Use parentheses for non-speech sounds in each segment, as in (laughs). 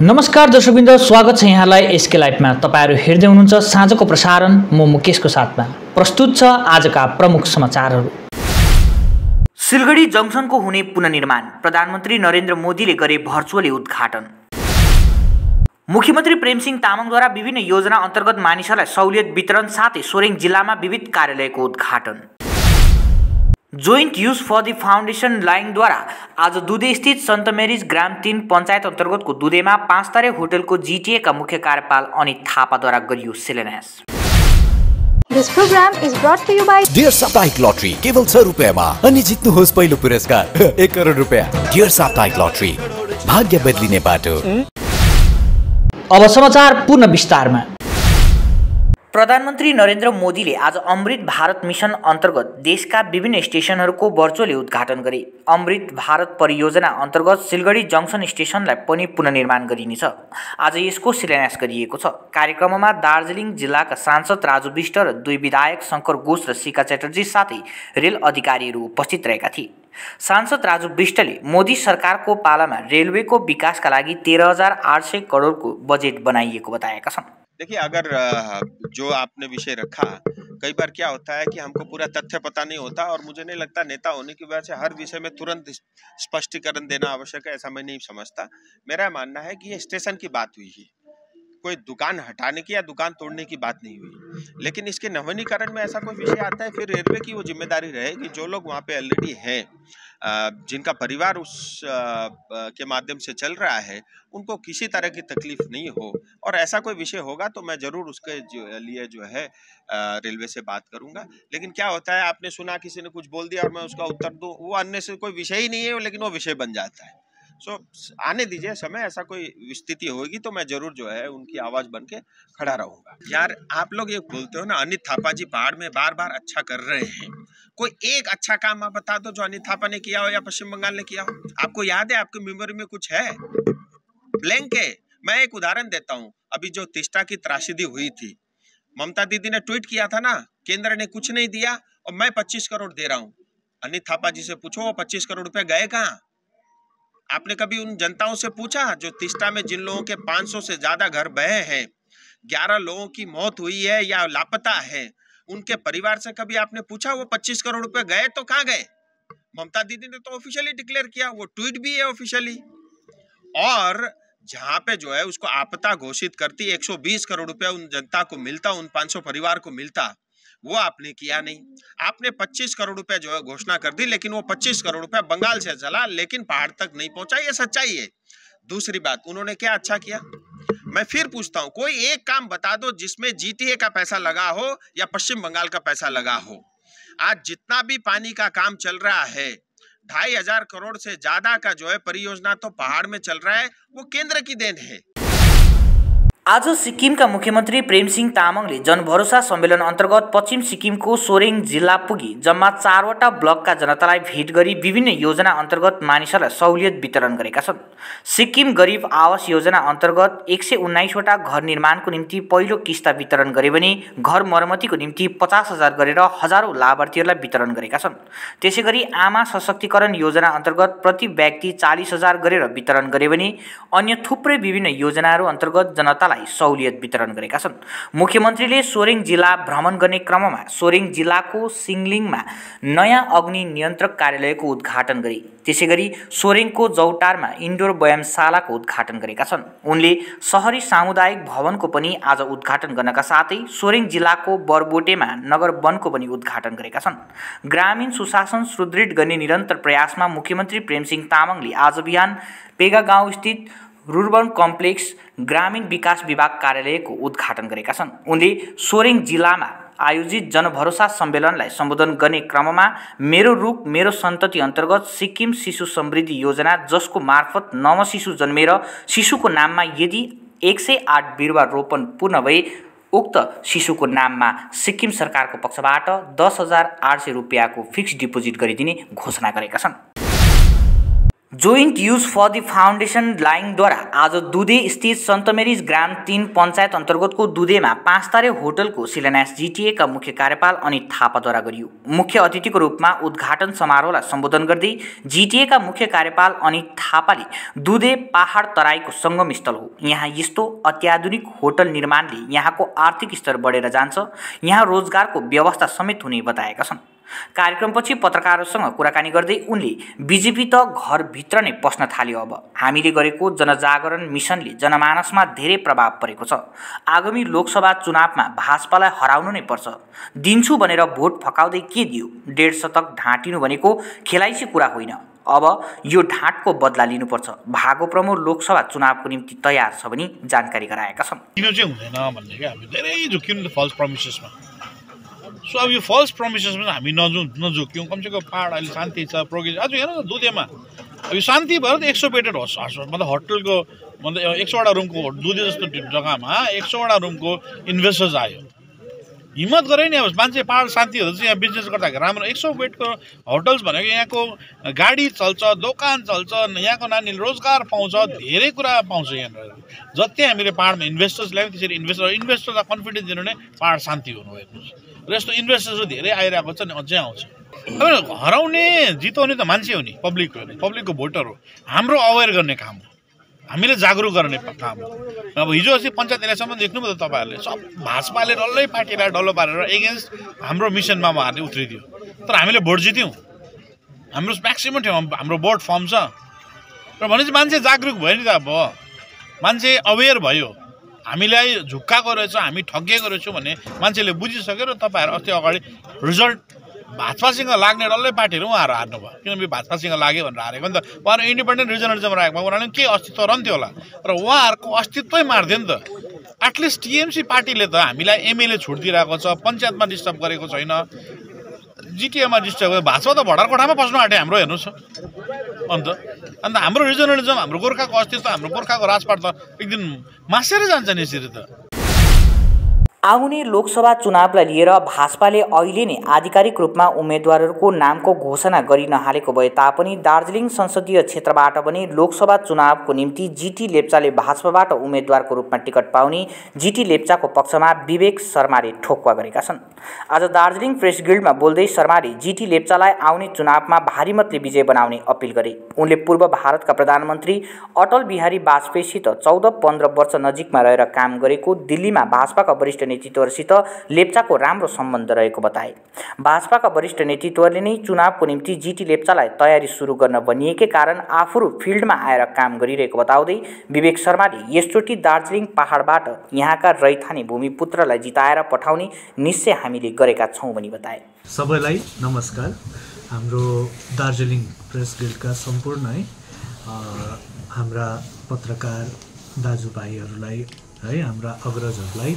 नमस्कार दर्शकबिन्द स्वागत छ यहाँलाई एसके लाइफमा तपाईँहरू हेर्दै हुनुहुन्छ साँझको प्रसारण म मुकेशको साथमा। प्रस्तुत छ आजका प्रमुख समाचारहरू। सिलगढी जङ्सनको हुने पुननिर्माण प्रधानमन्त्री नरेन्द्र मोदीले गरे भर्चुअली उद्घाटन। मुख्यमन्त्री प्रेमसिंह तामाङद्वारा विभिन्न योजना अन्तर्गत मानिसहरूलाई सहुलियत वितरण साथै सोरेङ जिल्लामा विविध कार्यालयको उद्घाटन। Joint use for the foundation लाइनद्वारा आज दुधेस्थित सन्त मेरिज ग्राम तिन पञ्चायत अन्तर्गतको दुधेमा पाँच तारे होटलको जिटिएका मुख्य कार्यपाल अनित थापाद्वारा गरियो शिलान्यास। This program is brought to you by dear साप्ताहिक लटरी केवल छ रुपियाँमा। अनि जित्नुहोस् पहिलो पुरस्कार (laughs) एक करोड रुपियाँ। डियर साप्ताहिक लटरी भाग्य बदलिने बाटो। अब समाचार पूर्ण विस्तारमा। प्रधानमन्त्री नरेन्द्र मोदीले आज अमृत भारत मिसन अन्तर्गत देशका विभिन्न स्टेसनहरूको भर्चुअली उद्घाटन गरे। अमृत भारत परियोजना अन्तर्गत सिलगढी जङ्सन स्टेसनलाई पनि पुनर्निर्माण गरिनेछ। आज यसको शिलान्यास गरिएको छ। कार्यक्रममा दार्जिलिङ जिल्लाका सांसद राजु विष्ट र दुई विधायक शङ्कर घोष र सिका च्याटर्जी साथै रेल अधिकारीहरू उपस्थित रहेका थिए। सांसद राजु विष्टले मोदी सरकारको पालामा रेलवेको विकासका लागि तेह्र हजार आठ सय करोडको बजेट बनाइएको बताएका छन्। देखिए, अगर जो आपने विषय रखा, कई बार क्या होता है कि हमको पूरा तथ्य पता नहीं होता और मुझे नहीं लगता नेता होने की वजह से हर विषय में तुरंत स्पष्टीकरण देना आवश्यक है, ऐसा मैं नहीं समझता। मेरा मानना है कि ये स्टेशन की बात हुई है। कोई दुकान हटाने की या दुकान तोड़ने की बात नहीं हुई। लेकिन इसके नवीनीकरण में ऐसा कोई विषय आता है, फिर रेलवे की वो ज़िम्मेदारी रहे रहेगी जो लोग वहाँ पे ऑलरेडी हैं जिनका परिवार उस के माध्यम से चल रहा है, उनको किसी तरह की तकलीफ़ नहीं हो। और ऐसा कोई विषय होगा तो मैं ज़रूर उसके जो, लिए जो है रेलवे से बात करूँगा। लेकिन क्या होता है, आपने सुना, किसी ने कुछ बोल दिया और मैं उसका उत्तर दूँ, वो अन्य से कोई विषय ही नहीं है, लेकिन वो विषय बन जाता है। सो आने दीजिए, समय ऐसा कोई स्थिति होगी तो मैं ज़रूर जो है उनकी आवाज़ बन के खड़ा रहूँगा। यार, आप लोग ये बोलते हो ना, अनित थापा जी पहाड़ में बार बार अच्छा कर रहे हैं। कोई एक अच्छा काम आप बता दो जो अनित थापा ने किया हो या पश्चिम बंगाल ने किया हो। आपको याद है, आपकी मेमोरी में कुछ है? ब्लैंक है। मैं एक उदाहरण देता हूँ। अभी जो तिस्टा की त्रासदी हुई थी, ममता दीदी ने ट्वीट किया था ना, केंद्र ने कुछ नहीं दिया और मैं पच्चीस करोड़ दे रहा हूँ। अनित थापा जी से पूछो, वो पच्चीस करोड़ रुपए गए कहाँ? आपने कभी उन जनताओं से पूछा जो तिस्टा में जिन लोगों के 500 से ज़्यादा घर बहे हैं 11 लोगों की मौत हुई है या लापता है, उनके परिवार से कभी आपने पूछा वो 25 करोड़ रुपए गए तो कहाँ गए? ममता दीदी ने तो ऑफिशियली डिक्लेयर किया, वो ट्वीट भी है ऑफिशियली और जहाँ पे जो है उसको आपदा घोषित करती 120 करोड़ रुपए उन जनता को मिलता, उन 500 परिवार को मिलता। वो आपने किया नहीं। आपने 25 करोड़ रुपए जो है घोषणा कर दी, लेकिन वो 25 करोड़ रुपए बंगाल से चला, लेकिन पहाड़ तक नहीं पहुँचा, ये सच्चाई है। दूसरी बात, उन्होंने क्या अच्छा किया? मैं फिर पूछता हूँ, कोई एक काम बता दो जिसमें जीटीए का पैसा लगा हो या पश्चिम बंगाल का पैसा लगा हो? आज जितना भी पानी का काम चल रहा है, ढाई हज़ार करोड़ से ज़्यादा का जो है परियोजना तो पहाड़ में चल रहा है, वो केंद्र की देन है। आज सिक्किमका मुख्यमन्त्री प्रेमसिंह तामाङले जनभरोसा सम्मेलन अन्तर्गत पश्चिम सिक्किमको सोरेङ जिल्ला पुगी जम्मा चारवटा ब्लकका जनतालाई भेट गरी विभिन्न योजना अन्तर्गत मानिसहरूलाई सहुलियत वितरण गरेका छन्। सिक्किम गरिब आवास योजना अन्तर्गत एक सय उन्नाइसवटा घर निर्माणको निम्ति पहिलो किस्ता वितरण गरे भने घर मर्मतीको निम्ति पचास हजार गरेर हजारौँ लाभार्थीहरूलाई वितरण गरेका छन्। त्यसै गरी आमा सशक्तिकरण योजना अन्तर्गत प्रति व्यक्ति चालिस हजार गरेर वितरण गरे भने अन्य थुप्रै विभिन्न योजनाहरू अन्तर्गत जनतालाई सहुलियत वितरण गरेका छन्। मुख्यमन्त्रीले सोरेङ जिल्ला भ्रमण गर्ने क्रममा सोरेङ जिल्लाको सिङलिङमा नयाँ अग्नि नियन्त्रक कार्यालयको उद्घाटन गरे। त्यसै गरी सोरेङको जौटारमा इन्डोर व्यायामशालाको उद्घाटन गरेका छन्। उनले सहरी सामुदायिक भवनको पनि आज उद्घाटन गर्नका साथै सोरेङ जिल्लाको बरबोटेमा नगर वनको पनि उद्घाटन गरेका छन्। ग्रामीण सुशासन सुदृढ गर्ने निरन्तर प्रयासमा मुख्यमन्त्री प्रेमसिंह तामाङले आज बिहान पेगा गाउँस्थित रुर्बन कम्प्लेक्स ग्रामीण विकास विभाग कार्यालयको उद्घाटन गरेका छन्। उनले सोरेङ जिल्लामा आयोजित जनभरोसा सम्मेलनलाई सम्बोधन गर्ने क्रममा मेरो रुख मेरो सन्तति अन्तर्गत सिक्किम शिशु समृद्धि योजना जसको मार्फत नव शिशु जन्मेर शिशुको नाममा यदि एक सय आठ बिरुवा रोपण पूर्ण भए उक्त शिशुको नाममा सिक्किम सरकारको पक्षबाट दस हजार आठ सय रुपियाँको फिक्स डिपोजिट गरिदिने घोषणा गरेका छन्। Joint use for the foundation लाइङद्वारा आज दुधे स्थित सन्त मेरिज ग्राम तिन पञ्चायत अन्तर्गतको दुधेमा पाँच तारे होटलको शिलान्यास जिटिएका मुख्य कार्यपाल अनित थापाद्वारा गरियो। मुख्य अतिथिको रूपमा उद्घाटन समारोहलाई सम्बोधन गर्दै जिटिएका मुख्य कार्यपाल अनित थापाले दुधे पहाड तराईको सङ्गम स्थल हो। यहाँ यस्तो अत्याधुनिक होटल निर्माणले यहाँको आर्थिक स्तर बढेर जान्छ। यहाँ रोजगारको व्यवस्था समेत हुने बताएका छन्। कार्यक्रमपछि पत्रकारहरूसँग कुराकानी गर्दै उनले बिजेपी त घरभित्र नै पस्न थाल्यो अब। हामीले गरेको जनजागरण मिसनले जनमानसमा धेरै प्रभाव परेको छ। आगामी लोकसभा चुनावमा भाजपालाई हराउनु नै पर्छ। दिन्छु भनेर भोट फकाउँदै के दियो? डेढ शतक ढाँटिनु भनेको खेलाइसी कुरा होइन। अब यो ढाँटको बदला लिनुपर्छ। भागो प्रमो लोकसभा चुनावको निम्ति तयार छ भनी जानकारी गराएका छन्। किन चाहिँ हुँदैन भन्ने क्या? धेरै फल्स प्रमिसेसमा सो अब यो फल्स प्रमिसेसमा चाहिँ हामी नजु नझुक्यौँ। कमसेकम पाहाड अहिले शान्ति छ प्रोग्रेस आज हेर न दुधेमा। अब यो शान्ति भयो त एक सौ बेडेड होस्। मतलब होटलको मतलब एक सौवटा रुमको दुधे जस्तो जग्गामा एक सौवटा रुमको इन्भेस्टर्स आयो। हिम्मत गरे नि अब मान्छे पाहाड शान्ति चाहिँ यहाँ बिजनेस गर्दाखेरि राम्रो। एक सौ बेडको होटल्स भनेको यहाँको गाडी चल्छ दोकान चल्छ यहाँको नानीले रोजगार पाउँछ धेरै कुरा पाउँछ यहाँनिर। जति हामीले पाहाडमा इन्भेस्टर्स ल्यायौँ त्यसरी इन्भेस्टर इन्भेस्टरलाई कन्फिडेन्स दिनु नै पाहाड शान्ति हुनु हेर्नुहोस्। र यस्तो इन्भेस्टर्सहरू धेरै आइरहेको छ नि अझै आउँछ। अब हराउने जिताउने त मान्छे हो नि पब्लिक हो नि पब्लिकको भोटर हो। हाम्रो अवेर गर्ने काम हो। हामीले जागरुक गर्ने काम हो। अब हिजो अस्ति पञ्चायत इलेक्सनमा देख्नुभयो त तपाईँहरूले सब भाजपाले डल्लै पार्टीलाई डल्लो पारेर एगेन्स्ट हाम्रो मिसनमा उहाँहरूले उत्रिदियो। तर हामीले भोट जित्यौँ। हाम्रो म्याक्सिमम् ठाउँमा हाम्रो भोट फर्म छ। र भनेपछि मान्छे जागरुक भयो नि त अब। मान्छे अवेर भयो। हामीलाई झुक्काएको रहेछ हामी ठगिएको रहेछौँ भन्ने मान्छेले बुझिसक्यो र तपाईँहरू अस्ति अगाडि रिजल्ट भाजपासँग लाग्ने डल्लै पार्टीहरू उहाँहरू हार्नुभयो। किनभने भाजपासँग लाग्यो भनेर हारेको नि त। उहाँहरू इन्डिपेन्डेन्ट रिजनलिजम राखेको उनीहरूले के अस्तित्व रहन्थ्यो होला? र उहाँहरूको अस्तित्वै मार्थ्यो नि त एटलिस्ट टिएमसी पार्टीले त हामीलाई एमएलए छुट दिइरहेको छ पञ्चायतमा डिस्टर्ब गरेको छैन। जिटिएमा डिस्टर्ब भाजपा त भडार कोठामा बस्नु आँट्यो हाम्रो हेर्नुहोस्। अन्त अन्त हाम्रो रिजनलिजम हाम्रो गोर्खाको अस्तित्व हाम्रो गोर्खाको राजपाट त एक दिन मासेर जान्छ नि यसरी त। आउने लोकसभा चुनावलाई लिएर भाजपाले अहिले नै आधिकारिक रूपमा उम्मेद्वारहरूको नामको घोषणा गरि नहालेको भए तापनि दार्जिलिङ संसदीय क्षेत्रबाट पनि लोकसभा चुनावको निम्ति जिटी लेप्चाले भाजपाबाट उम्मेद्वारको रूपमा टिकट पाउने जिटी लेप्चाको पक्षमा विवेक शर्माले ठोक्वा गरेका छन्। आज दार्जिलिङ प्रेस गिल्डमा बोल्दै शर्माले जिटी लेप्चालाई आउने चुनावमा भारी मतले विजय बनाउने अपिल गरे। उनले पूर्व भारतका प्रधानमन्त्री अटल बिहारी वाजपेयीसित चौध पन्ध्र वर्ष नजिकमा रहेर काम गरेको दिल्लीमा भाजपाका वरिष्ठ नेतृत्वसित लेप्चाको राम्रो सम्बन्ध रहेको बताए। भाजपाका वरिष्ठ नेतृत्वले नै चुनावको निम्ति जिटी लेप्चालाई तयारी सुरु गर्न भनिएकै कारण आफूहरू फिल्डमा आएर काम गरिरहेको बताउँदै विवेक शर्माले यसचोटि दार्जिलिङ पहाडबाट यहाँका रैथाने भूमिपुत्रलाई जिताएर पठाउने निश्चय हामीले गरेका छौँ भनी बताए। सबैलाई नमस्कार। हाम्रो दार्जिलिङ प्रेस गिल्डका सम्पूर्ण है हाम्रा पत्रकार दाजुभाइहरूलाई है हाम्रा अग्रजहरूलाई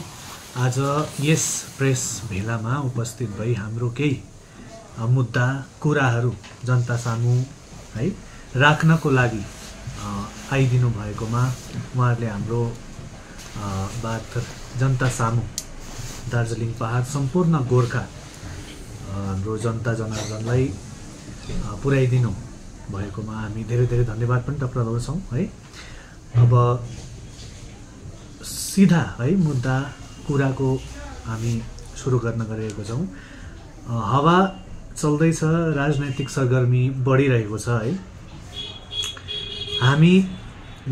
आज यस प्रेस भेलामा उपस्थित भई हाम्रो केही मुद्दा कुराहरू जनता सामु है राख्नको लागि आइदिनु भएकोमा उहाँहरूले हाम्रो बात जनता सामु दार्जिलिङ पहाड सम्पूर्ण गोर्खा हाम्रो जनता जनार्दनलाई पुर्याइदिनु भएकोमा हामी धेरै धेरै धन्यवाद पनि टक्राउँछौँ है। अब सिधा है मुद्दा कुराको हामी सुरु गर्न गइरहेको छौँ। हावा चल्दैछ राजनैतिक सरगर्मी बढिरहेको छ है। हामी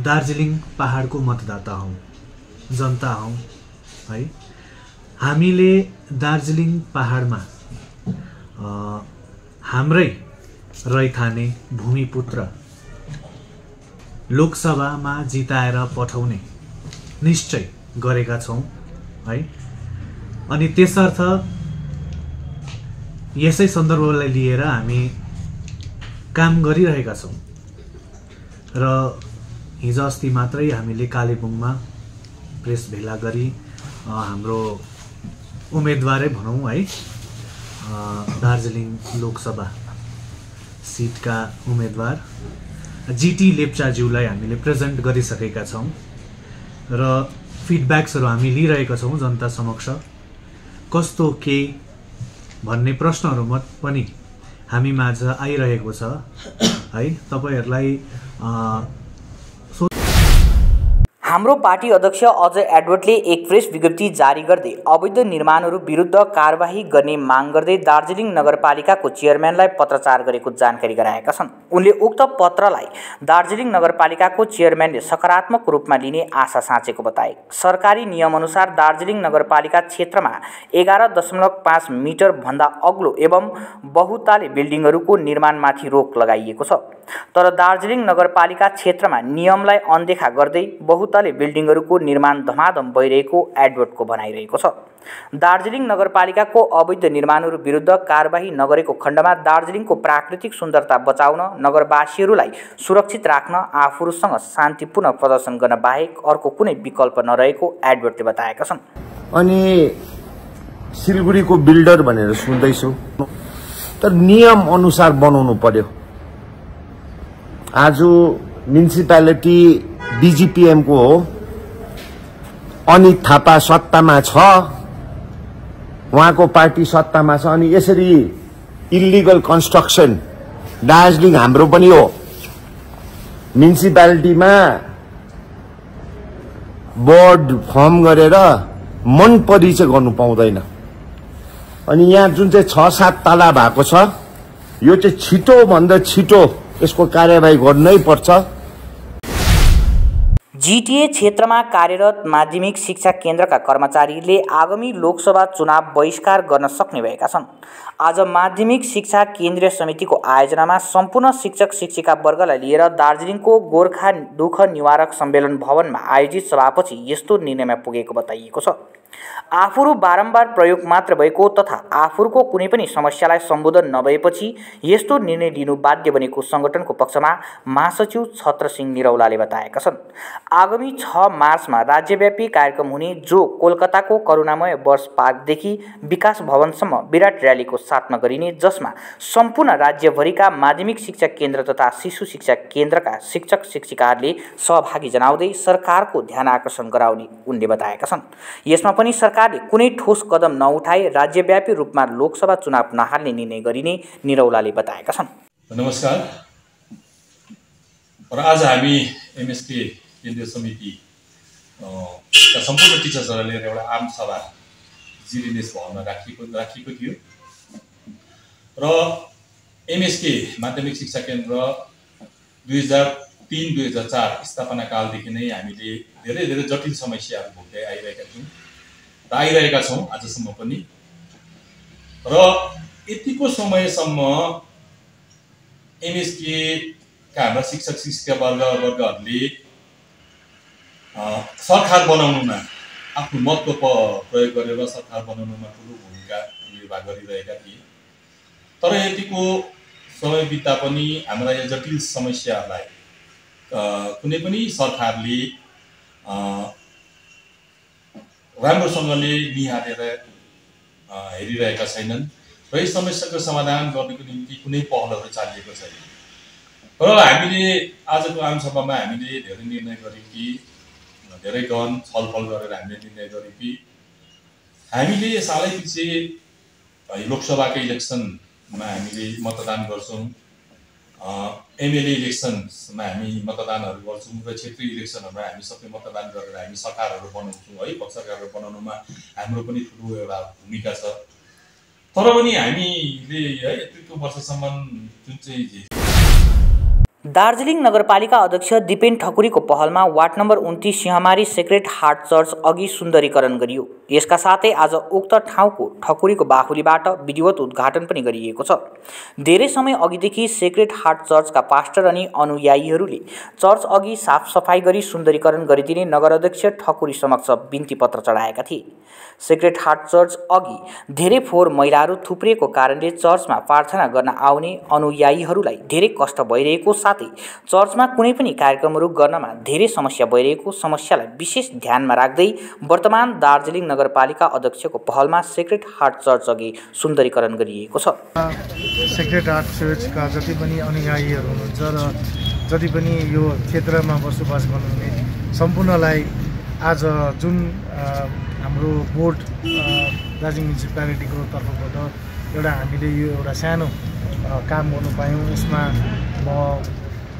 दार्जिलिङ पहाडको मतदाता हौँ जनता हौँ है। हामीले दार्जिलिङ पहाडमा हाम्रै रैथाने भूमिपुत्र लोकसभामा जिताएर पठाउने निश्चय गरेका छौँ। है। अनि त्यसर्थ यसै सन्दर्भलाई लिएर हामी काम गरिरहेका छौँ। र हिजो अस्ति मात्रै हामीले कालेबुङमा प्रेस भेला गरी हाम्रो उम्मेदवारै भनौँ है दार्जिलिङ लोकसभा सिटका उम्मेदवार जिटी लेप्चाज्यूलाई हामीले प्रेजेन्ट गरिसकेका छौँ। र फिडब्याक्सहरू हामी लिइरहेका छौँ जनता समक्ष। कस्तो के भन्ने प्रश्नहरू पनि हामी माझ आइरहेको छ। है तपाईँहरूलाई हाम्रो पार्टी अध्यक्ष अजय एडवर्डले एक प्रेस विज्ञप्ति जारी गर्दै अवैध निर्माणहरू विरुद्ध कारवाही गर्ने माग गर्दै दार्जिलिङ नगरपालिकाको चेयरम्यानलाई पत्रचार गरेको जानकारी गराएका छन्। उनले उक्त पत्रलाई दार्जिलिङ नगरपालिकाको चेयरम्यानले सकारात्मक रूपमा लिने आशा साँचेको बताए। सरकारी नियमअनुसार दार्जिलिङ नगरपालिका क्षेत्रमा एघार दशमलव पाँच मिटरभन्दा अग्लो एवं बहुताले बिल्डिङहरूको निर्माणमाथि रोक लगाइएको छ। तर दार्जिलिङ नगरपालिका क्षेत्रमा नियमलाई अनदेखा गर्दै बहुतले बिल्डिङहरूको निर्माण धमाधम भइरहेको एडवर्डको भनाइरहेको छ। दार्जिलिङ नगरपालिकाको अवैध निर्माणहरू विरुद्ध कारवाही नगरेको खण्डमा दार्जिलिङको प्राकृतिक सुन्दरता बचाउन नगरवासीहरूलाई सुरक्षित राख्न आफूहरूसँग शान्तिपूर्ण प्रदर्शन गर्न बाहेक अर्को कुनै विकल्प नरहेको एडवर्डले बताएका छन्। अनि सिलगढीको बिल्डर भनेर सुन्दैछु। तर नियम अनुसार बनाउनु पर्यो। आज म्युनिसिपालिटी बिजिपिएमको हो। अनित थापा सत्तामा छ। उहाँको पार्टी सत्तामा छ। अनि यसरी इलिगल कन्स्ट्रक्सन दार्जिलिङ हाम्रो पनि हो। म्युनिसिपालिटीमा बोर्ड फर्म गरेर मन परी चाहिँ गर्नु पाउँदैन। अनि यहाँ जुन चाहिँ छ सात तला भएको छ यो चाहिँ छिटो भन्दा छिटो यसको कार्यवाही गर्नै पर्छ। जिटिए क्षेत्रमा कार्यरत माध्यमिक शिक्षा केन्द्रका कर्मचारीले आगामी लोकसभा चुनाव बहिष्कार गर्न सक्ने भएका छन्। आज माध्यमिक शिक्षा केन्द्रीय समितिको आयोजनामा सम्पूर्ण शिक्षक शिक्षिका वर्गलाई लिएर दार्जिलिङको गोर्खा दुःख निवारक सम्मेलन भवनमा आयोजित सभापछि यस्तो निर्णयमा पुगेको बताइएको छ। आफूहरू बारम्बार प्रयोग मात्र भएको तथा आफूहरूको कुनै पनि समस्यालाई सम्बोधन नभएपछि यस्तो निर्णय लिनु बाध्य बनेको सङ्गठनको पक्षमा महासचिव छत्र सिंह निरौलाले बताएका छन्। आगामी छ मार्चमा राज्यव्यापी कार्यक्रम हुने जो कोलकाताको करुणामय वर्ष पार्कदेखि विकास भवनसम्म विराट र्यालीको साथमा गरिने जसमा सम्पूर्ण राज्यभरिका माध्यमिक शिक्षा केन्द्र तथा शिशु शिक्षा केन्द्रका शिक्षक शिक्षिकाहरूले सहभागी जनाउँदै सरकारको ध्यान आकर्षण गराउने उनले बताएका छन्। यसमा पनि सरकारले कुनै ठोस कदम नउठाए राज्यव्यापी रूपमा लोकसभा चुनाव नहाल्ने निर्णय गरिने निरौलाले बताएका छन्। नमस्कार। र आज हामी एमएसके केन्द्रीय समिति सम्पूर्ण टिचर्सहरूलाई लिएर एउटा आम सभा जिरिनेस भवनमा राखिएको राखिएको थियो। र एमएसके माध्यमिक शिक्षा केन्द्र दुई हजार तिन दुई हजार चार स्थापना कालदेखि नै हामीले धेरै धेरै जटिल समस्याहरू भोग्दै आइरहेका थियौँ। र आइरहेका छौँ आजसम्म पनि। र यतिको समयसम्म एमएसकेका हाम्रा शिक्षक शिक्षिका वर्ग वर्गहरूले सरकार बनाउनुमा आफ्नो महत्त्व प- प्रयोग गरेर सरकार बनाउनुमा ठुलो भूमिका निर्वाह गरिरहेका थिए। तर यतिको समय बित्दा पनि हाम्रा यो जटिल समस्याहरूलाई कुनै पनि सरकारले राम्रोसँगले निहालेर अ, हेरिरहेका छैनन् र यस समस्याको समाधान गर्नको निम्ति कुनै पहलहरू चालिएको छैन। र हामीले आजको आमसभामा हामीले धेरै निर्णय गऱ्यौँ कि धेरै गहन छलफल गरेर हामीले निर्णय गऱ्यौँ कि हामीले सालै पछि लोकसभाको इलेक्सनमा हामीले मतदान गर्छौँ। एमएलए इलेक्सन्समा हामी मतदानहरू गर्छौँ र क्षेत्रीय इलेक्सनहरूमा हामी सबै मतदान गरेर हामी सरकारहरू बनाउँछौँ है पक्षकारहरू बनाउनुमा हाम्रो पनि ठुलो एउटा भूमिका छ। तर पनि हामीले है यत्रो वर्षसम्म जुन चाहिँ दार्जिलिङ नगरपालिका अध्यक्ष दिपेन ठकुरीको पहलमा वार्ड नम्बर उन्तिस सिंहमारी सेक्रेट हार्ट चर्च अघि सुन्दरीकरण गरियो। यसका साथै आज उक्त ठाउँको ठकुरीको बाहुलीबाट विधिवत उद्घाटन पनि गरिएको छ। धेरै समय अघिदेखि सेक्रेट हार्ट चर्चका पास्टर अनि अनुयायीहरूले चर्च अघि साफसफाइ गरी सुन्दरीकरण गरिदिने नगर अध्यक्ष ठकुरी समक्ष बिन्ती पत्र चढाएका थिए। सेक्रेट हार्ट चर्च अघि धेरै फोहोर मैलाहरू थुप्रिएको कारणले चर्चमा प्रार्थना गर्न आउने अनुयायीहरूलाई धेरै कष्ट भइरहेको साथै चर्चमा कुनै पनि कार्यक्रमहरू गर्नमा धेरै समस्या भइरहेको समस्यालाई विशेष ध्यानमा राख्दै वर्तमान दार्जिलिङ नगरपालिका अध्यक्षको पहलमा सेक्रेट हार्ट चर्च अघि सुन्दरीकरण गरिएको छ। सेक्रेट हार्ट चर्चका जति पनि अनुयायीहरू हुनुहुन्छ र जति पनि यो क्षेत्रमा बसोबास गर्नुहुने सम्पूर्णलाई आज जुन हाम्रो बोर्ड दार्जिलिङ म्युनिसिपालिटीको तर्फबाट एउटा हामीले यो एउटा सानो काम गर्नु पायौँ यसमा म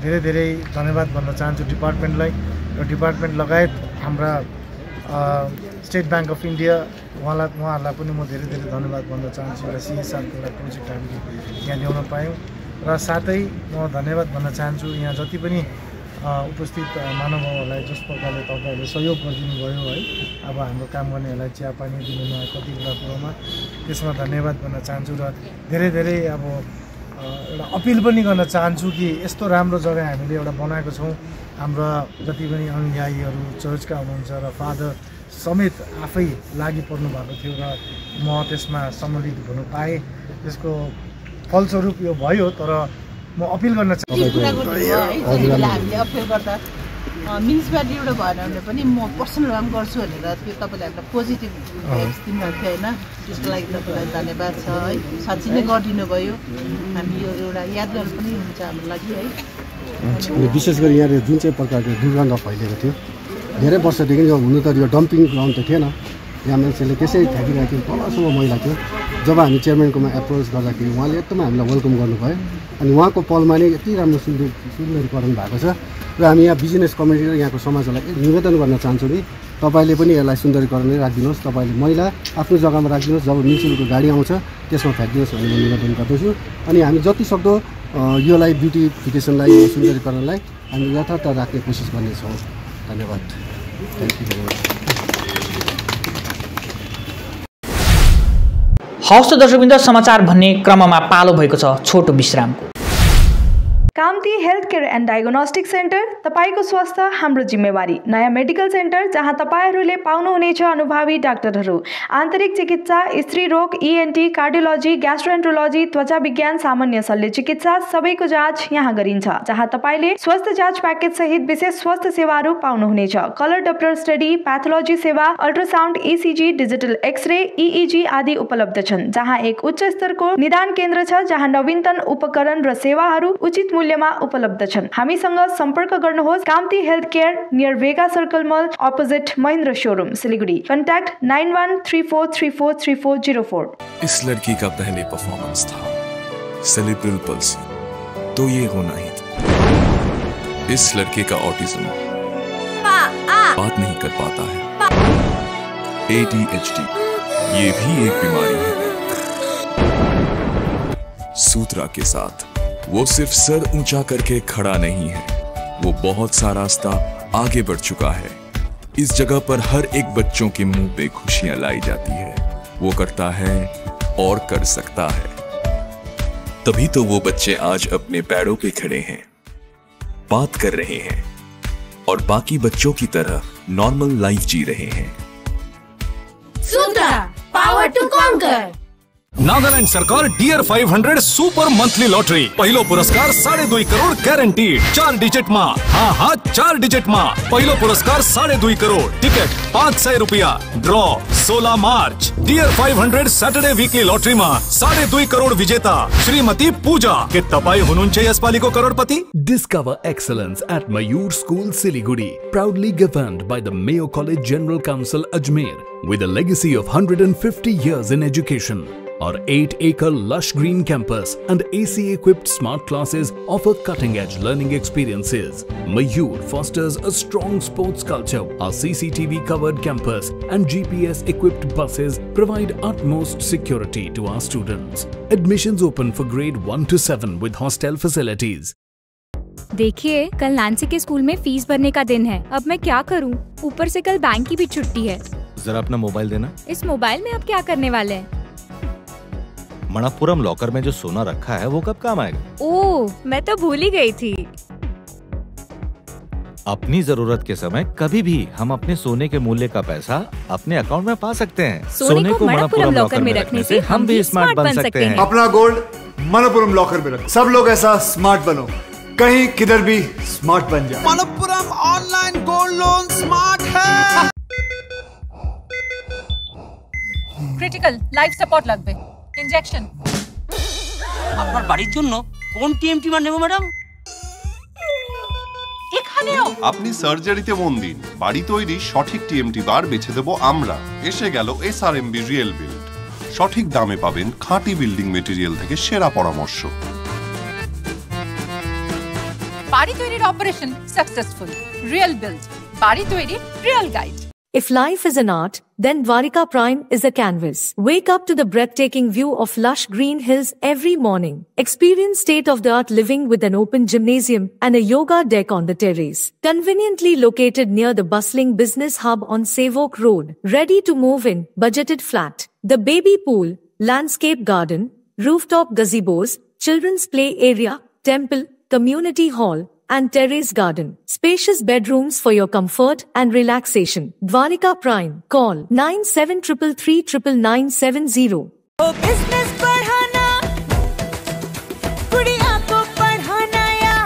धेरै धेरै धन्यवाद भन्न चाहन्छु डिपार्टमेन्टलाई र डिपार्टमेन्ट लगायत हाम्रा स्टेट ब्याङ्क अफ इन्डिया उहाँलाई उहाँहरूलाई पनि म धेरै धेरै धन्यवाद भन्न चाहन्छु एउटा सिएसआरको एउटा प्रोजेक्ट हामीले यहाँ ल्याउन पायौँ र साथै म धन्यवाद भन्न चाहन्छु यहाँ जति पनि उपस्थित महानुभावहरूलाई जस प्रकारले तपाईँहरूले सहयोग गरिदिनु भयो है अब हाम्रो काम गर्नेहरूलाई चियापानी दिनुमा कति कुरा कुरोमा त्यसमा धन्यवाद भन्न चाहन्छु र धेरै धेरै अब एउटा अपिल पनि गर्न चाहन्छु कि यस्तो राम्रो जग्गा हामीले एउटा बनाएको छौँ। हाम्रा जति पनि अनुयायीहरू चर्चका हुनुहुन्छ र फादर समेत आफै लागि पर्नु भएको थियो र म त्यसमा सम्मिलित हुनु पाएँ। त्यसको फलस्वरूप यो भयो तर म अपिल गर्न चाहन्छु। म्युनिसिपालिटीबाट भएन भने पनि म पर्सनल काम गर्छु भनेर त्यो तपाईँले हामीलाई पोजिटिभ भाइब्स दिनुभएको थियो होइन? त्यसको लागि तपाईँलाई धन्यवाद छ है? साँच्ची नै गरिदिनु भयो हामी यो एउटा यादगार पनि हुन्छ हाम्रो लागि है? विशेष गरी यहाँ जुन चाहिँ प्रकारको दुर्गन्ध फैलिएको थियो धेरै वर्षदेखि यो हुनु त यो डम्पिङ ग्राउन्ड त थिएन। यहाँ मान्छेले त्यसै फ्याँकिरहेको थियो। तलसम्म मैला थियो। जब हामी चेयरम्यानकोमा एप्रोच गर्दाखेरि उहाँले एकदम हामीलाई वेलकम गर्नुभयो। अनि उहाँको पलमा नै यति राम्रो सुन्दर सुन्दरीकरण भएको छ। र हामी यहाँ बिजनेस कम्युनिटी र यहाँको एक निवेदन गर्न चाहन्छौँ कि तपाईँले पनि यसलाई सुन्दरीकरण नै राखिदिनुहोस् तपाईँले मैला आफ्नो जग्गामा राखिदिनुहोस् जब म्युनिसिपलको गाडी आउँछ त्यसमा फ्याँकिदिनुहोस् भन्ने म निवेदन गर्दछु। अनि हामी जति सक्दो योलाई ब्युटिफिकेसनलाई सुन्दरीकरणलाई हामी यथार्थ राख्ने कोसिस गर्नेछौँ। धन्यवाद। थ्याङ्क यू भेरी मच त समाचार भन्ने क्रममा पालो भएको छ छोटो विश्रामको। कामती health care and diagnostic centre तपाईँको स्वास्थ्य हाम्रो जिम्मेवारी। नयाँ मेडिकल सेन्टर जहाँ तपाईँहरूले पाउनुहुनेछ अनुभवी डाक्टरहरू। आन्तरिक चिकित्सा स्त्री रोग इएनटी कार्डियोलोजी ग्यास्ट्रोएन्ट्रोलोजी त्वचा विज्ञान सामान्य शल्य चिकित्सा सबैको जाँच यहाँ गरिन्छ जहाँ तपाईँले स्वास्थ्य जाँच प्याकेज सहित विशेष स्वास्थ्य सेवाहरू पाउनुहुनेछ। कलर डप्लर स्टडी प्याथोलोजी सेवा ultrasound ECG digital X ray EEG आदि उपलब्ध छन् जहाँ एक उच्च स्तरको निदान केन्द्र छ जहाँ नवीनतम उपकरण र सेवाहरू उचित मूल्यमा उपलब्ध छन्। हामीसँग सम्पर्क गर्नुहोस् Kanti health care near Vega circle mall opposite Mahindra showroom Siliguri. Contact nine one three four three four three four zero four. इस लड़की का पहले परफॉर्मेंस था। Cerebral palsy. तो ये होना ही था। इस लड़के का ऑटिज्म बात नहीं कर पाता है। ADHD ये भी एक बीमारी है। सूत्रा के साथ। वो सिर्फ़ सर ऊँचा करके खड़ा नहीं है। वो बहुत सा रास्ता आगे बढ़ चुका है। इस जगह पर हर एक बच्चों के मुँह पे खुशियाँ लाई जाती है। वो करता है और कर सकता है। तभी तो वो बच्चे आज अपने पैरों पे खड़े हैं बात कर रहे हैं और बाकी बच्चों की तरह नॉर्मल लाइफ जी रहे हैं। Sutra, power to conquer. Nagaland सरकार डियर 500 सुपर मंथली लॉटरी पहिलो पुरस्कार साढे दुई करोड ग्यारेन्टी चार डिजिटमा हाँ हाँ चार डिजिटमा पहिलो पुरस्कार साढे दुई करोड। टिकट पाँच सय रुपया। ड्रॉ सोह्र March. Dear 500 Saturday weekly lottery लटरीमा साढे दुई करोड विजेता। श्रीमती पूजा। के तपाईँ हुनुहुन्छ यसपालिको करोडपति? Discover excellence at Mayur School Siliguri, proudly governed by the Mayo College General Council Ajmer, with a legacy of 150 years in education. Our 8 acre lush green campus and AC equipped smart classes offer cutting edge learning experiences. Mayur fosters a strong sports culture. Our CCTV covered campus and GPS equipped buses provide utmost security to our students. Admissions open for grade 1 to 7 with hostel facilities. देखिए कल Nancy के school में fees भरने का दिन है अब मैं क्या करूँ? ऊपर से कल बैंक की भी छुट्टी है जरा अपना मोबाइल देना इस मोबाइल में अब क्या करने वाले हैं मणप्पुरम लॉकर में जो सोना रखा है वो कब काम आएगा? ओह मैं तो भूल ही गई थी। अपनी ज़रूरत के समय कभी भी हम अपने सोने के मूल्य का पैसा अपने अकाउंट में पा सकते हैं। सोने, सोने को मणप्पुरम लॉकर में रखने से हम भी स्मार्ट बन सकते हैं। अपना गोल्ड मणप्पुरम लॉकर में रख। सब लोग ऐसा स्मार्ट बनो। कहीं किधर भी स्मार्ट बन जाए। Manappuram online gold loan smart है। क्रिटिकल लाइफ सपोर्ट लग गए ইনজেকশন আপনার বাড়ির জন্য কোন টিএমটি মান নেব ম্যাডাম? এখানেও। আপনি সার্জারিতে মন দিন। বাড়ি তৈরি সঠিক টিএমটি বার বেছে দেবো আমরা। এসে গেল এসআরএমবি রিয়েল বিল্ড সঠিক দামে পাবেন খাঁটি বিল্ডিং মেটেরিয়াল থেকে সেরা পরামর্শ। বাড়ি তৈরির অপারেশন সাকসেসফুল রিয়েল বিল্ড বাড়ি তৈরির real guide If life is an art, then Dwarika Prime is a canvas. Wake up to the breathtaking view of lush green hills every morning. Experience state-of-the-art living with an open gymnasium and a yoga deck on the terrace. Conveniently located near the bustling business hub on Savok Road. Ready to move in, budgeted flat. The baby pool, landscape garden, rooftop gazebos, children's play area, temple, community hall, and terrace garden. Spacious bedrooms for your comfort and relaxation. Dwarika Prime. Call 9733399970. Business बढ़ाना गुड़िया को पढ़ाना या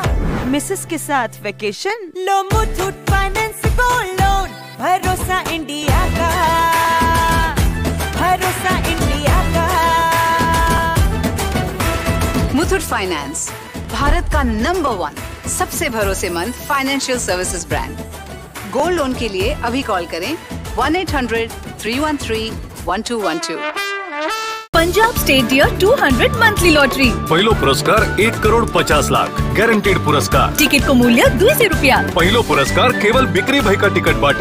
Mrs के साथ vacation लो Muthoot finance gold loan भरोसा India का भरोसा इंडिया का मुथूट फाइनेंस भारत का नंबर वन सबसे भरोसेमंद financial services brand gold loan के लिए अभी कॉल करें one eight hundred three one three one two one two Punjab state dear 200 monthly lottery पहलो पुरस्कार एक करोड पचास लाख गारंटेड पुरस्कार. टिकट को मूल्य दुई सय रुपियाँ. पहिलो पुरस्कार केवल बिक्री भय का टिकट टिकटबाट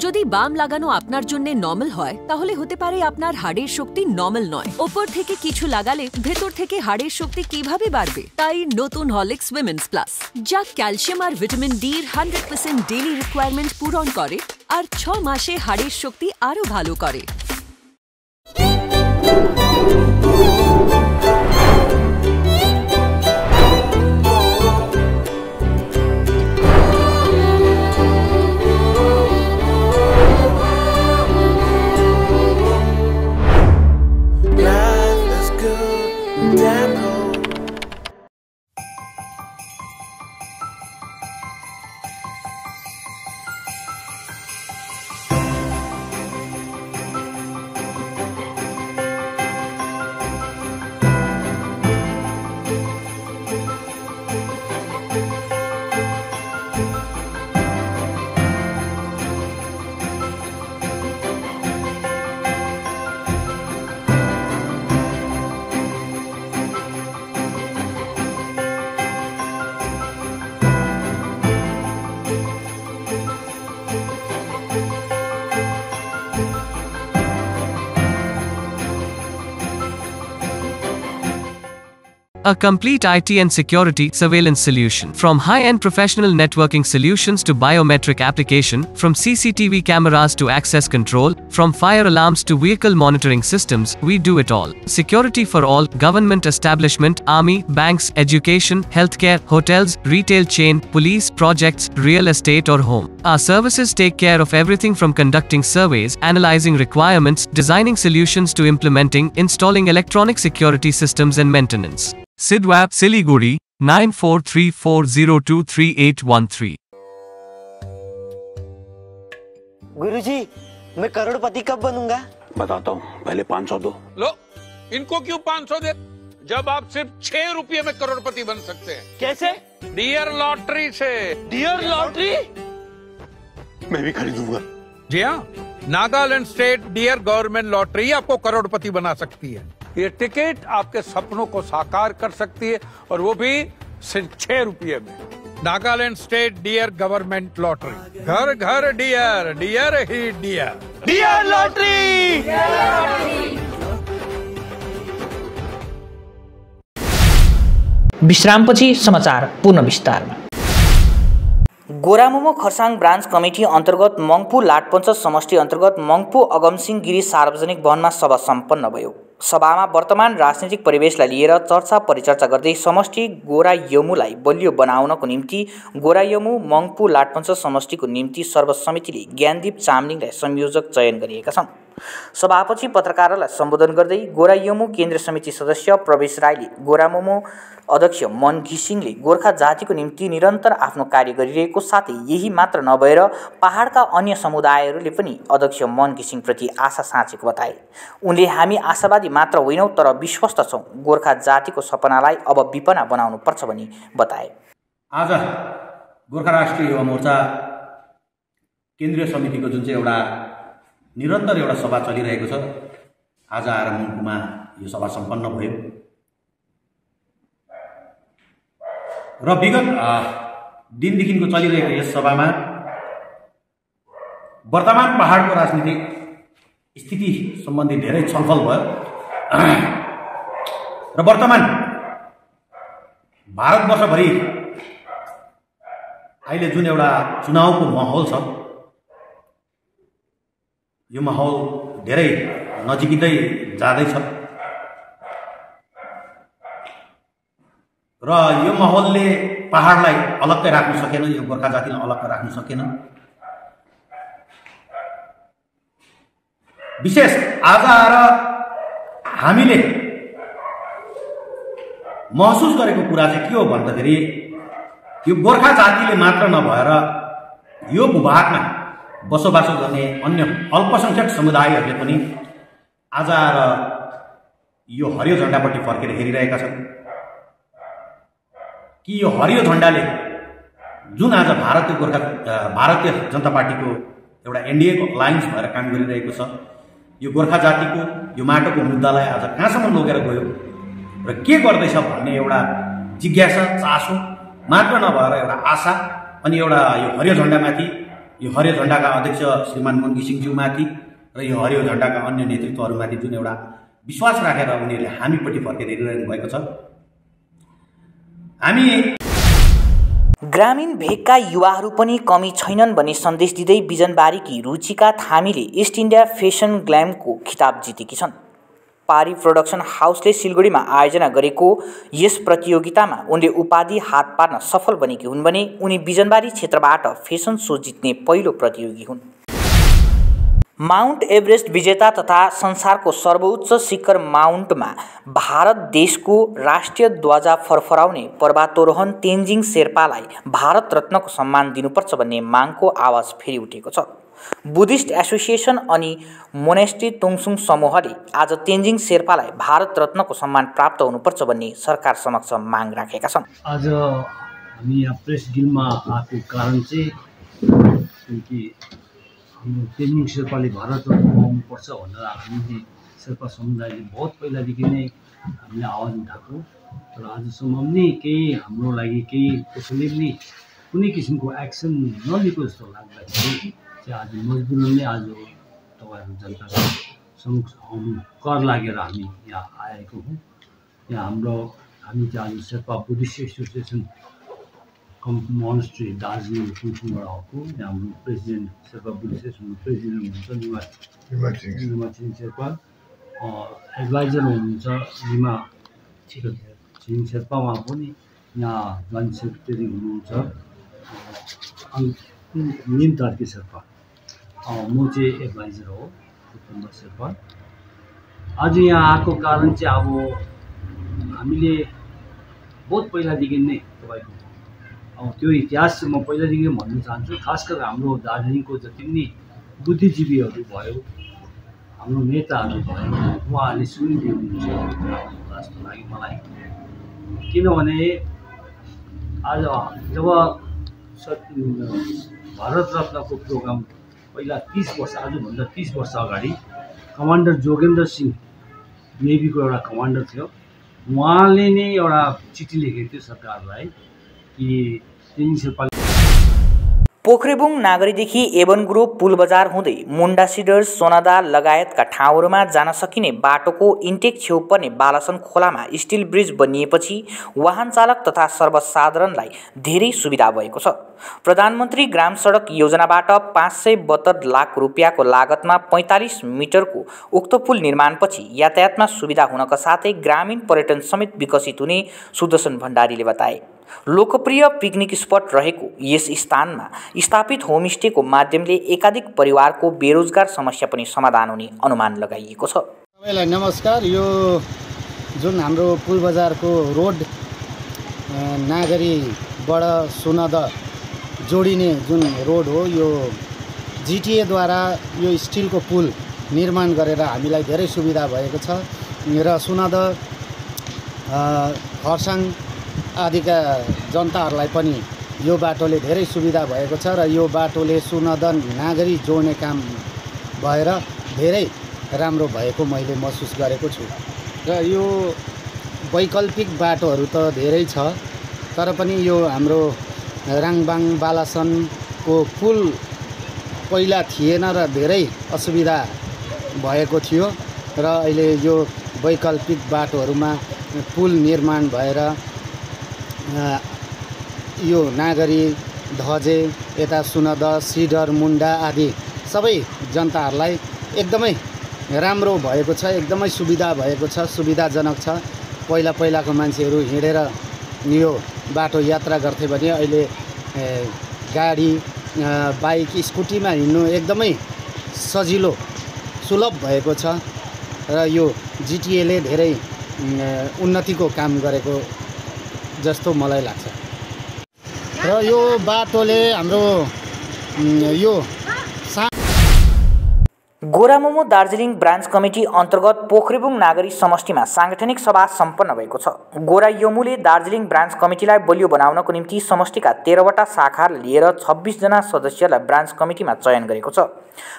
যদি বাম লাগানো আপনার জন্য নর্মাল হয়, তাহলে হতে পারে আপনার হাড়ের শক্তি নর্মাল নয়। ওপর থেকে কিছু লাগালে ভেতর থেকে হাড়ের শক্তি কীভাবে বাড়বে? তাই নতুন হলিক্স উইমেন্স প্লাস যা ক্যালসিয়াম আর ভিটামিন ডি এর হান্ড্রেড পার্সেন্ট ডেলি রিকোয়ারমেন্ট পূরণ করে আর ছ মাসে হাড়ের শক্তি আরও ভালো করে। A complete IT and security surveillance solution. From high-end professional networking solutions to biometric application, from CCTV cameras to access control, from fire alarms to vehicle monitoring systems, we do it all. Security for all, government establishment, army, banks, education, healthcare, hotels, retail chain, police, projects, real estate or home. Our services take care of everything from conducting surveys, analyzing requirements, designing solutions to implementing, installing electronic security systems and maintenance. Sidwap Siliguri 9434023813. गुरुजी मैं करोड़पति कब बनूँगा? बताता हूँ पहले पाँच सौ दो। लो इनको क्यों 500 दे? जब आप सिर्फ़ छह रुपये में करोड़पति बन सकते हैं। कैसे? डियर लॉटरी से। डियर लॉटरी मैं भी खरीदूँगा। जी हाँ Nagaland state dear government lottery आपको करोड़पति बना सकती है। ये टिकट आपके सपनों को साकार कर सकती है और वो भी सिर्फ छह रुपये में। Nagaland state dear government lottery. घर घर डियर डियर ही डियर। Dear lottery! विश्रामपछि समाचार पूर्ण विस्तारमा। गोरामोमो खरसाङ ब्रान्च कमिटी अन्तर्गत मङ्पू लाटपञ्च समष्टि अन्तर्गत मङ्पू अगमसिंह गिरी सार्वजनिक भवनमा सभा सम्पन्न भयो। सभामा वर्तमान राजनीतिक परिवेशलाई लिएर चर्चा परिचर्चा गर्दै समष्टि गोरा यमुलाई बलियो बनाउनको निम्ति गोरा यमु मङ्पू लाटपञ्च समष्टिको निम्ति सर्वसमितिले ज्ञानदीप चामलिङलाई संयोजक चयन गरिएका छन्। सभापछि पत्रकारहरूलाई सम्बोधन गर्दै गोरा यमु केन्द्रीय समिति सदस्य प्रवेश राईले गोरामोमो अध्यक्ष मन घिसिङले गोर्खा जातिको निम्ति निरन्तर आफ्नो कार्य गरिरहेको साथै यही मात्र नभएर पहाडका अन्य समुदायहरूले पनि अध्यक्ष मन घिसिङप्रति आशा साँचेको बताए। उनले हामी आशावादी मात्र होइनौँ तर विश्वस्त छौँ। गोर्खा जातिको सपनालाई अब विपना बनाउनु पर्छ भनी बताए। आज गोर्खा राष्ट्रिय युवा मोर्चा केन्द्रीय समितिको जुन चाहिँ एउटा निरन्तर एउटा सभा चलिरहेको छ। आज आएर यो सभा सम्पन्न भयो। र विगत दिनदेखिको चलिरहेको यस सभामा वर्तमान पहाडको राजनीतिक स्थिति सम्बन्धी धेरै छलफल भयो। र वर्तमान भारतवर्षभरि अहिले जुन एउटा चुनावको माहौल छ यो माहौल धेरै नजिकिँदै जाँदैछ। र यो माहौलले पहाडलाई अलग्गै राख्न सकेन यो गोर्खा जातिलाई अलग्ग राख्न सकेन। विशेष आज आएर हामीले महसुस गरेको कुरा चाहिँ के हो भन्दाखेरि यो गोर्खा जातिले मात्र नभएर यो भूभागमा बसोबासो गर्ने अन्य अल्पसङ्ख्यक समुदायहरूले पनि आज आएर यो हरियो झन्डापट्टि फर्केर हेरिरहेका छन्। कि यो हरियो झन्डाले जुन आज भारतीय गोर्खा भारतीय जनता पार्टीको एउटा एनडिएको लाइन्स भएर काम गरिरहेको छ यो गोर्खा जातिको यो माटोको मुद्दालाई आज कहाँसम्म लगेर गयो र के गर्दैछ भन्ने एउटा जिज्ञासा चासो मात्र नभएर एउटा आशा अनि एउटा यो हरियो झन्डामाथि यो हरियो झन्डाका अध्यक्ष श्रीमान मन घिसिङज्यूमाथि र यो हरियो झन्डाका अन्य नेतृत्वहरूमाथि जुन एउटा विश्वास राखेर उनीहरूले हामीपट्टि फर्केर हेरिरहनु भएको छ। हामी ग्रामीण भेगका युवाहरू पनि कमी छैनन् भन्ने सन्देश दिँदै बिजनबारीकी रुचिका थामीले इस्ट इन्डिया फेसन ग्ल्यामको खिताब जितेकी छन्। पारी प्रोडक्सन हाउसले सिलगढीमा आयोजना गरेको यस प्रतियोगितामा उनले उपाधि हात पार्न सफल बनेकी हुन् भने उनी बिजनबारी क्षेत्रबाट फेसन सो जित्ने पहिलो प्रतियोगी हुन्। माउन्ट एभरेस्ट विजेता तथा संसारको सर्वोच्च शिखर माउन्टमा भारत देशको राष्ट्रिय ध्वजा फरफराउने पर्वतारोहण तेन्जिङ शेर्पालाई भारत रत्नको सम्मान दिनुपर्छ भन्ने मागको आवाज फेरि उठेको छ। बुद्धिस्ट एसोसिएसन अनि मोनेस्ट्री तुङसुङ समूहले आज तेन्जिङ शेर्पालाई भारत रत्नको सम्मान प्राप्त हुनुपर्छ भन्ने सरकार समक्ष माग राखेका छन्। आज हामी यहाँ प्रेस गिलमा आएको कारण चाहिँ किनकि हाम्रो तेन्जिङ शेर्पाले भारत रत्न पाउनुपर्छ भनेर हामीले शेर्पा समुदायले बहुत पहिलादेखि नै हामीले आवाज उठाएको तर आजसम्म पनि केही हाम्रो लागि केही कसैले पनि कुनै किसिमको एक्सन नलिएको जस्तो लाग्दाखेरि चाहिँ आज मजबुरन नै आज तपाईँहरू जनताको समक्ष आउनु कर लागेर हामी यहाँ आएको हौँ। यहाँ हाम्रो हामी चाहिँ आज Sherpa Buddhist association cum monastery Darjeeling कुङसुङबाट आएको यहाँ हाम्रो प्रेसिडेन्ट शेर्पा बुद्धिस्ट एसोसिएसनको प्रेसिडेन्ट हुनुहुन्छ निमा निमा छिरिङ शेर्पा। एडभाइजर हुनुहुन्छ निमा छिरिङ शेर्पा। उहाँ पनि यहाँ जोइन्ट सेक्रेटरी हुनुहुन्छ। निम कार्की शेर्पा। म चाहिँ एडभाइजर हो भूपेन्द्र शेर्पा आज यहाँ आएको कारण चाहिँ अब हामीले बहुत पहिलादेखि नै तपाईँको अब त्यो इतिहास चाहिँ म पहिलादेखि भन्न चाहन्छु। खास गरेर हाम्रो दार्जिलिङको जति पनि बुद्धिजीवीहरू भयो हाम्रो नेताहरू भयो उहाँहरूले सुनिदिनु हुन्छ जस्तो लाग्यो मलाई। किनभने आज जब भारत रत्नको प्रोग्राम पहिला तिस वर्ष आजभन्दा तिस वर्ष अगाडि कमान्डर जोगेन्द्र सिंह नेभीको एउटा कमान्डर थियो। उहाँले नै एउटा चिठी लेखेको थियो सरकारलाई कि शेर्पाले पोखरेबुङ नागरीदेखि एवनग्रो पुल बजार हुँदै मुन्डा सिडर सोनादा लगायतका ठाउँहरूमा जान सकिने बाटोको इन्टेक छेउ पर्ने बालासन खोलामा स्टिल ब्रिज बनिएपछि वाहन चालक तथा सर्वसाधारणलाई धेरै सुविधा भएको छ। प्रधानमन्त्री ग्राम सडक योजनाबाट पाँच सय बहत्तर लाख रुपियाँको लागतमा पैँतालिस मिटरको उक्त पुल निर्माणपछि यातायातमा सुविधा हुनका साथै ग्रामीण पर्यटन समेत विकसित हुने सुदर्शन भण्डारीले बताए। लोकप्रिय पिकनिक स्पट रहेको यस स्थानमा स्थापित होमस्टेको माध्यमले एकाधिक परिवारको बेरोजगार समस्या पनि समाधान हुने अनुमान लगाइएको छ। तपाईँलाई नमस्कार। यो जुन हाम्रो पुल बजारको रोड नागरीबाट सुनद जोडिने जुन रोड हो यो जिटिएद्वारा यो स्टिलको पुल निर्माण गरेर हामीलाई धेरै सुविधा भएको छ। र सुनद खरसाङ आदिका जनताहरूलाई पनि यो बाटोले धेरै सुविधा भएको छ र यो बाटोले सुनदन नागरी जोड्ने काम भएर धेरै राम्रो भएको मैले महसुस गरेको छु। र यो वैकल्पिक बाटोहरू त धेरै छ तर पनि यो हाम्रो राङबाङ बालासनको पुल पहिला थिएन र धेरै असुविधा भएको थियो। र अहिले यो वैकल्पिक बाटोहरूमा पुल निर्माण भएर यो नागरी धजे यता सुनद सिडर मुन्डा आदि सबै जनताहरूलाई एकदमै राम्रो भएको छ एकदमै सुविधा भएको छ सुविधाजनक छ। पहिला पहिलाको मान्छेहरू हिँडेर यो बाटो यात्रा गर्थे भने अहिले गाडी बाइक स्कुटीमा हिँड्नु एकदमै सजिलो सुलभ भएको छ। र यो जिटिएले धेरै उन्नतिको काम गरेको जस्तो मलाई लाग्छ। र यो बाटोले हाम्रो यो गोरामोमो दार्जिलिङ ब्रान्च कमिटी अन्तर्गत पोखरेबुङ नागरी समष्टिमा साङ्गठनिक सभा सम्पन्न भएको छ। गोरा यमुले दार्जिलिङ ब्रान्च कमिटीलाई बलियो बनाउनको निम्ति समष्टिका तेह्रवटा शाखालाई लिएर छब्बिसजना सदस्यलाई ब्रान्च कमिटीमा चयन गरेको छ।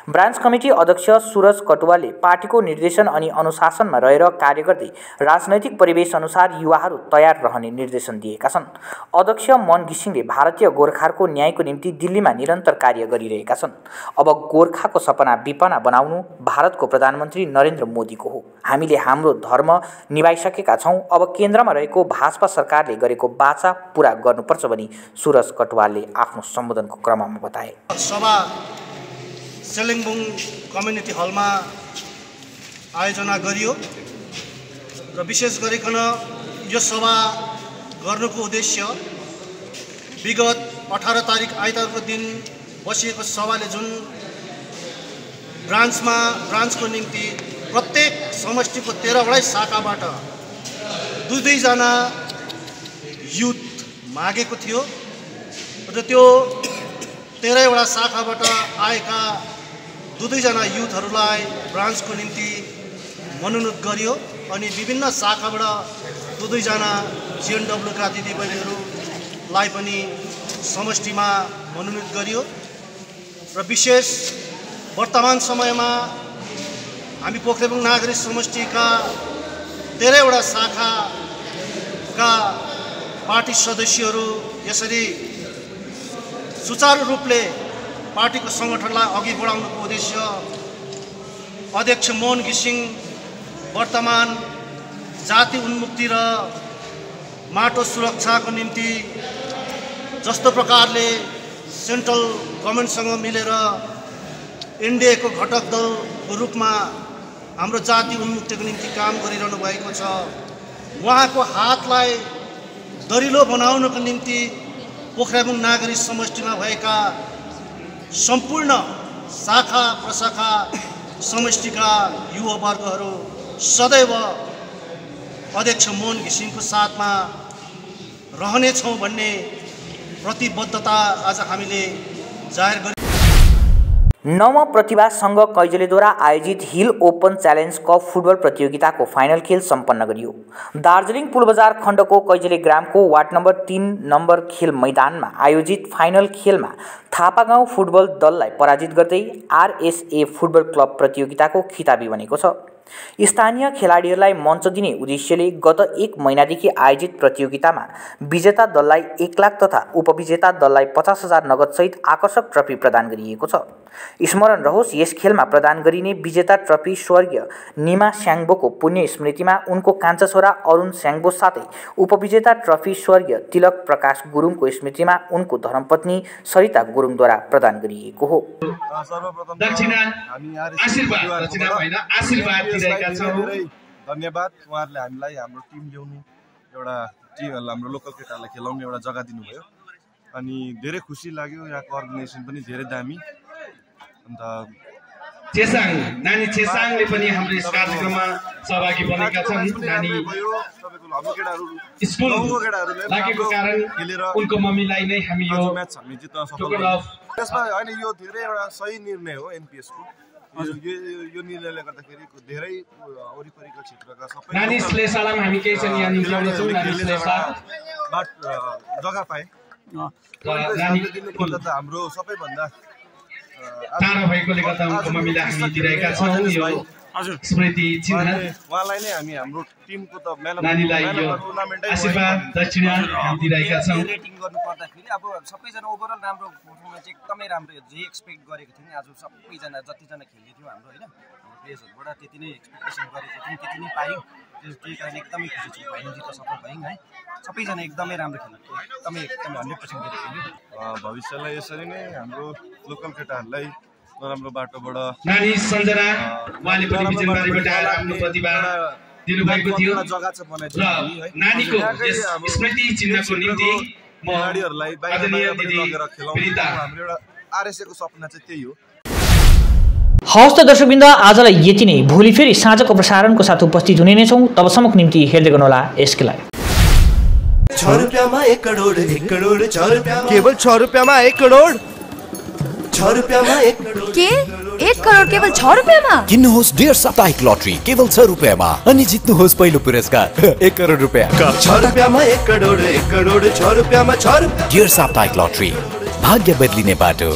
ब्रान्च कमिटी अध्यक्ष सुरज कटुवालले पार्टीको निर्देशन अनि अनुशासनमा रहेर कार्य गर्दै राजनैतिक परिवेश अनुसार युवाहरू तयार रहने निर्देशन दिएका छन्। अध्यक्ष मन घिसिङले भारतीय गोर्खाहरूको न्यायको निम्ति दिल्लीमा निरन्तर कार्य गरिरहेका छन्। अब गोर्खाको सपना विपना बनाउनु भारतको प्रधानमन्त्री नरेन्द्र मोदीको हो। हामीले हाम्रो धर्म निभाइसकेका छौँ। अब केन्द्रमा रहेको भाजपा सरकारले गरेको बाचा पुरा गर्नुपर्छ भनी सुरज कटुवालले आफ्नो सम्बोधनको क्रममा बताए। सभा सेलिङबुङ कम्युनिटी हलमा आयोजना गरियो र विशेष गरिकन यो सभा गर्नुको उद्देश्य विगत अठार तारिक आइतबारको दिन बसिएको सभाले जुन ब्रान्चमा ब्रान्चको निम्ति प्रत्येक समष्टिको तेह्रवटै शाखाबाट दुई दुईजना युथ मागेको थियो र त्यो तेह्रैवटा शाखाबाट आएका दुई दुईजना युथहरूलाई ब्रान्चको निम्ति मनोनित गरियो अनि विभिन्न शाखाबाट दुई दुईजना जिएनडब्लुका दिदीबहिनीहरूलाई पनि समष्टिमा मनोनित गरियो र विशेष वर्तमान समयमा हामी पोखरेबुङ नागरिक समष्टिका धेरैवटा शाखाका पार्टी सदस्यहरू यसरी सुचारू रूपले पार्टीको सङ्गठनलाई अघि बढाउनुको उद्देश्य अध्यक्ष मोहन घिसिङ वर्तमान जाति उन्मुक्ति र माटो सुरक्षाको निम्ति जस्तो प्रकारले सेन्ट्रल गभर्मेन्टसँग मिलेर एनडिएको घटक दलको रूपमा हाम्रो जाति उन्मुक्तिको निम्ति काम गरिरहनु भएको छ। उहाँको हातलाई दरिलो बनाउनको निम्ति पोखराबुङ नागरिक समष्टिमा भएका सम्पूर्ण शाखा प्रशाखा समष्टिका युवावर्गहरू सदैव अध्यक्ष मोहन घिसिङको साथमा रहनेछौँ भन्ने प्रतिबद्धता आज हामीले जाहेर गरि। नव प्रतिभा सङ्घ कैजलेद्वारा आयोजित hill open challenge cup football प्रतियोगिताको फाइनल खेल सम्पन्न गरियो। दार्जिलिङ पुलबजार खण्डको कैजले ग्रामको वार्ड नम्बर तिन नम्बर खेल मैदानमा आयोजित फाइनल खेलमा थापागाउँ फुटबल दललाई पराजित गर्दै आरएसए फुटबल क्लब प्रतियोगिताको खिताबी बनेको छ। स्थानीय खेलाडीहरूलाई मञ्च दिने उद्देश्यले गत एक महिनादेखि आयोजित प्रतियोगितामा विजेता दललाई एक लाख तथा उपविजेता दललाई पचास हजार नगदसहित आकर्षक ट्रफी प्रदान गरिएको छ। स्मरण रहोस् यस खेलमा प्रदान गरिने विजेता ट्रफी स्वर्गीय निमा स्याङ्बोको पुण्य स्मृतिमा उनको कान्छा छोरा अरुण स्याङ्बो साथै उपविजेता ट्रफी स्वर्गीय तिलक प्रकाश गुरुङको स्मृतिमा उनको धर्मपत्नी सरिता गुरुङद्वारा प्रदान गरिएको हो। धेरै धन्यवाद उहाँहरूले हामीलाई हाम्रो टिम ल्याउनु एउटा टिम हाम्रो लोकल केटाहरूलाई खेलाउने एउटा जग्गा दिनुभयो। अनि धेरै खुसी लाग्यो यहाँको अर्गनाइजेसन पनि धेरै दामी। अन्त चेसाङ नानी चेसाङले पनि हाम्रो यस कार्यक्रममा सहभागी बनेका छन्। नानी स्कुल लागेको कारण उनको मम्मीलाई नै हामी यो म्याच हामी जित्न। अफ त्यसमा होइन यो धेरै एउटा सही निर्णय हो एनपिएसको। यो यो- यो निर्णयले गर्दाखेरि धेरै वरिपरिका क्षेत्रका सबै नानी श्लेषालाई पनि हामी केही छन् यहाँ निम्त्याउनेछौँ नानी श्लेषा बाट जग्गा पाएँ। दिनुपर्दा त हाम्रो सबैभन्दा टाढा भएकोले गर्दा उनको मम्मीलाई हामी दिइरहेका छौँ यो स्मृति चिन्ह। उहाँले- उहाँलाई नै हामी हाम्रो टिमको त नानीलाई यो आशीर्वाद दक्षिणा हामी दिइरहेका छौँ। रेटिङ गर्नु पर्दाखेरि अब सबैजना ओभरअल राम्रो पर्फर्मेन्स एकदमै राम्रो जे एक्सपेक्ट गरेको थियौँ नि आज सबैजना जतिजना खेल्ने थियो हाम्रो होइन। हाम्रो प्लेयर्सहरूबाट त्यति नै एक्सपेक्टेसन गरेको थियौँ त्यति नै पायौँ। त्यही कारण एकदमै खुसी छु फाइनल जित्न सफल भयौँ है। सबैजना एकदमै राम्रो खेल्नु एकदमै एकदमै हन्ड्रेड पर्सेन्ट भविष्यलाई यसरी नै हाम्रो लोकल केटाहरूलाई नराम्रो बाटोबाट। नानी सञ्जना उहाँले पनि बिजनबारीबाट आएर आफ्नो प्रतिभा दिनुभएको थियो। र नानीको यस स्मृति चिन्हको निम्ति म खेलाडीहरूलाई बाहिर दिदी हाम्रो एउटा आरएसएको सपना चाहिँ त्यही हो। हवस् त दर्शकवृन्द आजलाई यति नै। भोलि फेरि साँझको प्रसारणको साथ उपस्थित हुने नै छौँ। तबसम्मको निम्ति हेर्दै गर्नुहोला यसकै लागि छ रुपियाँमा एक करोड एक करोड छ रुपियाँमा केवल छ रुपियाँमा एक करोड। के? एक करोड केवल छ रुपियाँमा? किन्नुहोस् डेढ साप्ताहिक लटरी केवल छ रुपियाँमा। अनि जित्नुहोस् पहिलो पुरस्कार (laughs) एक करोड रुपियाँ। डेढ साप्ताहिक लटरी भाग्य बदलिने बाटो।